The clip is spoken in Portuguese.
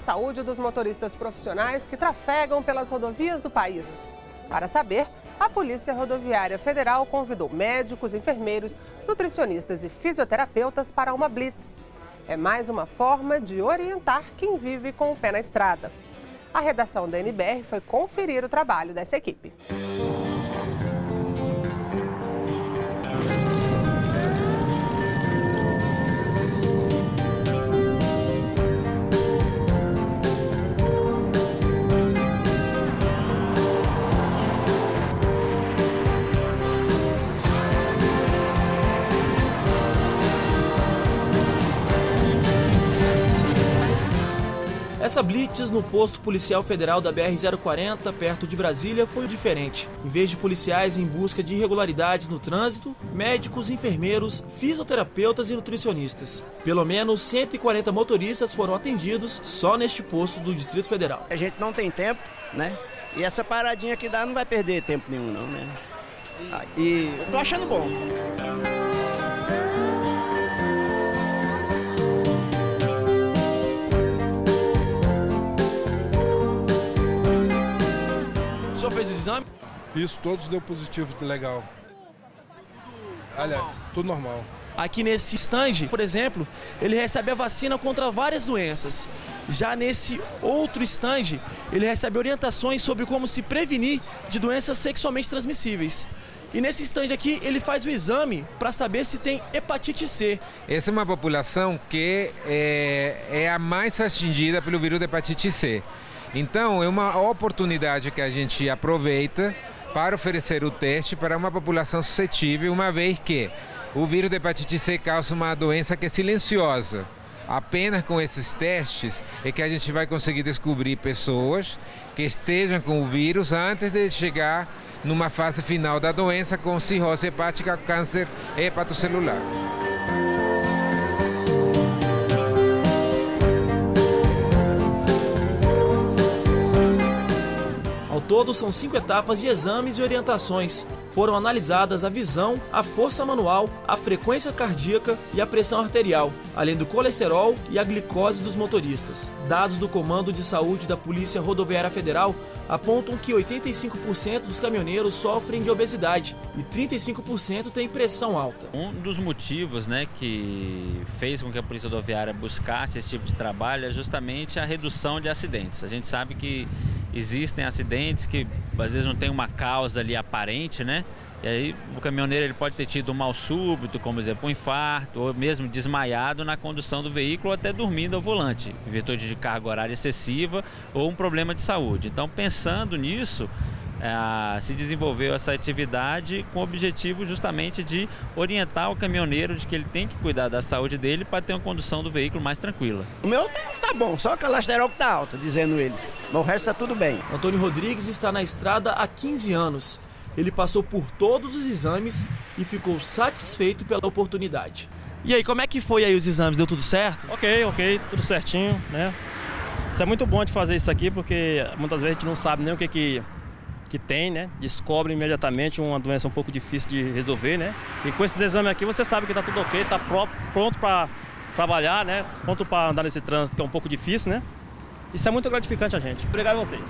saúde dos motoristas profissionais que trafegam pelas rodovias do país. Para saber, a Polícia Rodoviária Federal convidou médicos, enfermeiros, nutricionistas e fisioterapeutas para uma blitz. É mais uma forma de orientar quem vive com o pé na estrada. A redação da NBR foi conferir o trabalho dessa equipe. Essa blitz no posto policial federal da BR-040, perto de Brasília, foi diferente. Em vez de policiais em busca de irregularidades no trânsito, médicos, enfermeiros, fisioterapeutas e nutricionistas. Pelo menos 140 motoristas foram atendidos só neste posto do Distrito Federal. A gente não tem tempo, né? E essa paradinha que dá não vai perder tempo nenhum, não, né? E eu tô achando bom. Fez o exame? Fiz todos, deu positivo, legal. Olha, tudo normal. Aqui nesse stand, por exemplo, ele recebe a vacina contra várias doenças. Já nesse outro stand, ele recebe orientações sobre como se prevenir de doenças sexualmente transmissíveis. E nesse stand aqui, ele faz o exame para saber se tem hepatite C. Essa é uma população que é, é a mais atingida pelo vírus da hepatite C. Então, é uma oportunidade que a gente aproveita para oferecer o teste para uma população suscetível, uma vez que o vírus da hepatite C causa uma doença que é silenciosa. Apenas com esses testes é que a gente vai conseguir descobrir pessoas que estejam com o vírus antes de chegar numa fase final da doença com cirrose hepática, câncer hepatocelular. Todo, são cinco etapas de exames e orientações. Foram analisadas a visão, a força manual, a frequência cardíaca e a pressão arterial, além do colesterol e a glicose dos motoristas. Dados do Comando de Saúde da Polícia Rodoviária Federal apontam que 85% dos caminhoneiros sofrem de obesidade e 35% têm pressão alta. Um dos motivos né, que fez com que a Polícia Rodoviária buscasse esse tipo de trabalho é justamente a redução de acidentes. A gente sabe que existem acidentes que às vezes não tem uma causa ali aparente, né? E aí o caminhoneiro ele pode ter tido um mal súbito, como exemplo um infarto, ou mesmo desmaiado na condução do veículo, ou até dormindo ao volante, em virtude de carga horária excessiva ou um problema de saúde. Então, pensando nisso, é, se desenvolveu essa atividade com o objetivo justamente de orientar o caminhoneiro de que ele tem que cuidar da saúde dele para ter uma condução do veículo mais tranquila. O meu tá, tá bom, só a colesterol que tá alta, dizendo eles. Mas o resto tá tudo bem. Antônio Rodrigues está na estrada há 15 anos. Ele passou por todos os exames e ficou satisfeito pela oportunidade. E aí, como é que foi aí os exames? Deu tudo certo? Ok, ok, tudo certinho, né? Isso é muito bom de fazer isso aqui porque muitas vezes a gente não sabe nem o que que, que tem, né? Descobre imediatamente uma doença um pouco difícil de resolver, né? E com esses exames aqui você sabe que tá tudo ok, tá pró- pronto para trabalhar, né? Pronto para andar nesse trânsito que é um pouco difícil, né? Isso é muito gratificante a gente. Obrigado a vocês.